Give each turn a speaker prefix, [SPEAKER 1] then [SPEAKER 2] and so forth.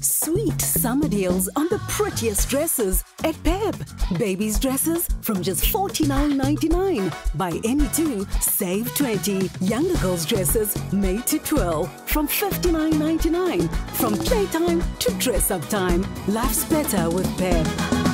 [SPEAKER 1] Sweet summer deals on the prettiest dresses at Pep. Babies dresses from just $49.99. Buy any two, save 20. Younger girls dresses made to 12 from $59.99. From playtime to dress up time. Life's better with Pep.